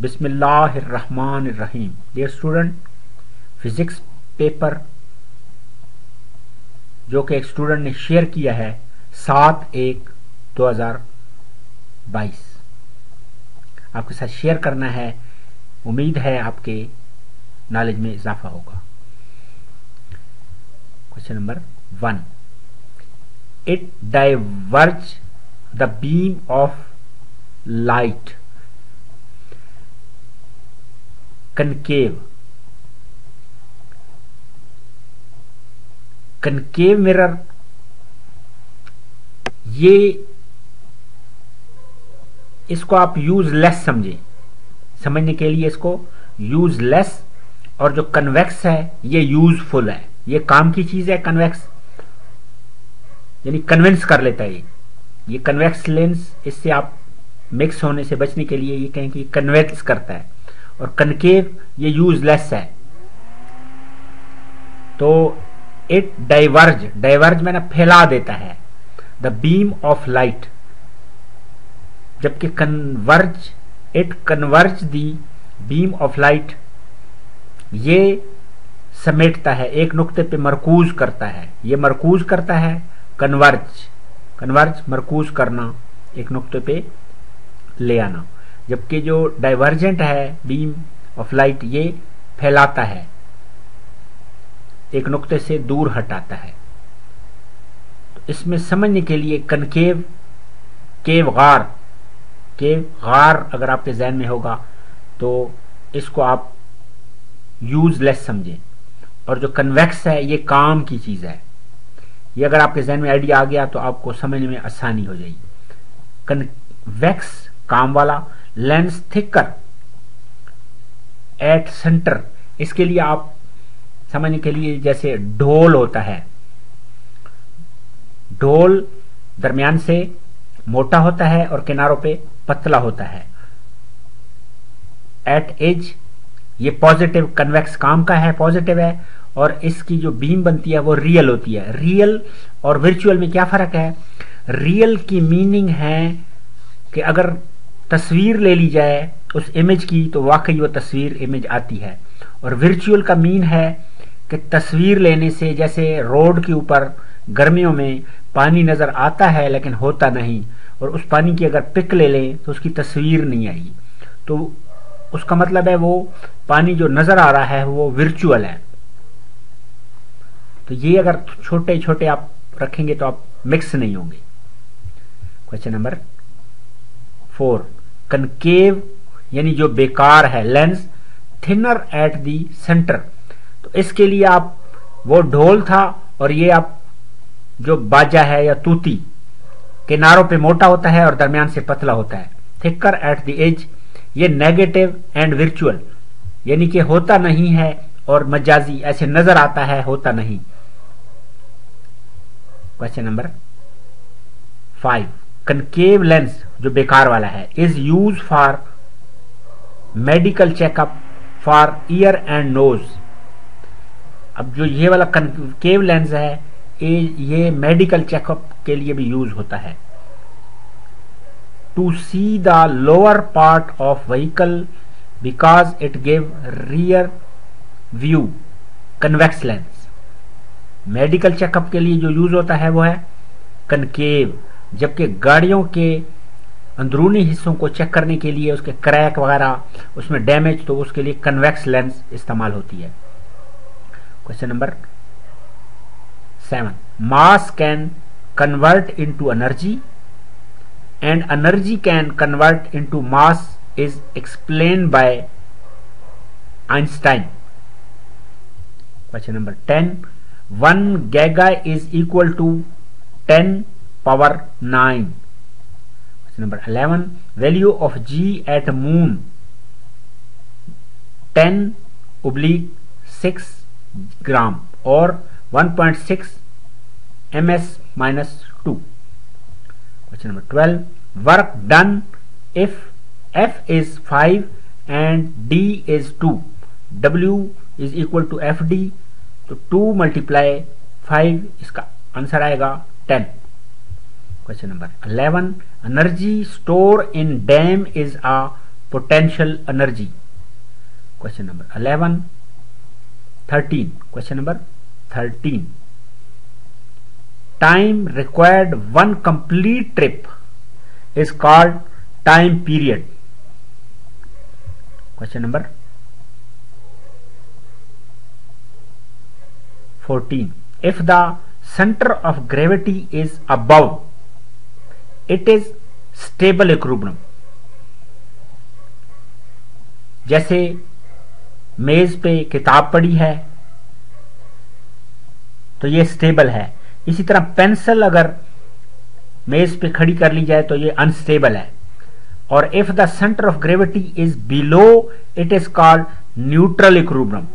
बिस्मिल्लाहिर्रहमानिर्रहीम। Dear student physics paper जो कि एक स्टूडेंट ने शेयर किया है, सात एक दो हज़ार बाईस। आपके साथ शेयर करना है, उम्मीद है आपके नॉलेज में इजाफा होगा। Question number one it diverge the beam of light concave concave mirror ये इसको आप यूजलेस समझें। समझने के लिए इसको यूजलेस और जो कन्वेक्स है, ये यूजफुल है। ये काम की चीज़ है कन्वेक्स यानी कन्विंस कर लेता है ये। ये कन्वेक्स लेंस इससे आप मिक्स होने से बचने के लिए ये कहें कि कन्वेक्स करता है। और कनकेव ये यूजलेस है। तो इट डाइवर्ज डाइवर्ज मैंने फैला देता है। द बीम ऑफ़ लाइट जबकि converge it converge the beam of light ये समेटता है, एक नुक्ते पे मरकूज करता है। ये मरकूज करता है कन्वर्ज कन्वर्ज मरकूज करना, एक नुक्ते पे ले आना। जबकि जो डाइवर्जेंट है बीम ऑफ़ लाइट ये फैलाता है। एक नुक्ते से दूर हटाता है। तो इसमें समझने के लिए कनकेव केव गार केव गार अगर आपके जहन में होगा तो इसको आप यूजलेस समझें। और जो कन्वेक्स है, ये काम की चीज़ है। ये अगर आपके जहन में आइडिया आ गया तो आपको समझने में आसानी हो जाएगी। कन्वेक्स काम वाला लेंस थिकर एट सेंटर। इसके लिए आप समझने के लिए जैसे ढोल होता है। ढोल दरमियान से मोटा होता है और किनारों पे पतला होता है। एट एज ये पॉजिटिव कन्वेक्स काम का है पॉजिटिव है, और इसकी जो बीम बनती है वो रियल होती है। रियल और वर्चुअल में क्या फ़र्क है? रियल की मीनिंग है कि अगर तस्वीर ले ली जाए, उस इमेज की तो वाकई वो तस्वीर इमेज आती है। और वर्चुअल का मीन है कि तस्वीर लेने से जैसे रोड के ऊपर गर्मियों में पानी नज़र आता है, लेकिन होता नहीं। और उस पानी की अगर पिक ले लें तो उसकी तस्वीर नहीं आएगी तो उसका मतलब है वो पानी जो नज़र आ रहा है, वो वर्चुअल है। तो ये अगर छोटे छोटे आप रखेंगे तो आप मिक्स नहीं होंगे। क्वेश्चन नंबर फोर कनकेव यानी जो बेकार है lens thinner at the centre तो इसके लिए आप, वो ढोल था और ये आप, जो बाजा है या तूती, किनारों पे मोटा होता है और दरमियान से पतला होता है। थिकर एट द एज ये नेगेटिव एंड विर्चुअल यानी कि होता नहीं है और मजाजी ऐसे नज़र आता है, होता नहीं। Question number five concave lens जो बेकार वाला है is used for medical checkup for ear and nose अब जो ये वाला कनकेव लेंस है, ये मेडिकल चेकअप के लिए भी यूज़ होता है। To see the lower part of vehicle because it give rear view convex lens medical checkup के लिए जो यूज़ होता है वो है कनकेव जबकि गाड़ियों के अंदरूनी हिस्सों को चेक करने के लिए, उसके क्रैक वगैरह, उसमें डैमेज तो उसके लिए कन्वेक्स लेंस इस्तेमाल होती है। Question number seven mass can convert into energy and energy can convert into mass is explain by Einstein question number ten one गैगा is equal to ten 9 question number 11 value of g at moon 10 oblique 6 gram or 1.6 ms minus 2 question number 12 work done if f is 5 and d is 2 w is equal to fd तो 2 multiply 5 इसका answer आएगा 10 Question number 11. Energy stored in dam is a potential energy. Question number 11 13 question number 13 time required one complete trip is called time period. Question number 14 if the center of gravity is above it is stable equilibrium. जैसे मेज पे किताब पड़ी है तो ये stable है। इसी तरह पेंसिल अगर मेज पे खड़ी कर ली जाए तो ये अनस्टेबल है। और if the centre of gravity is below it is called neutral equilibrium